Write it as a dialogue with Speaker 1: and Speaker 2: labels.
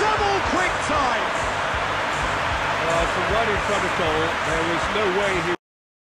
Speaker 1: Double quick time!
Speaker 2: Uh, from right in front of goal, there was no way he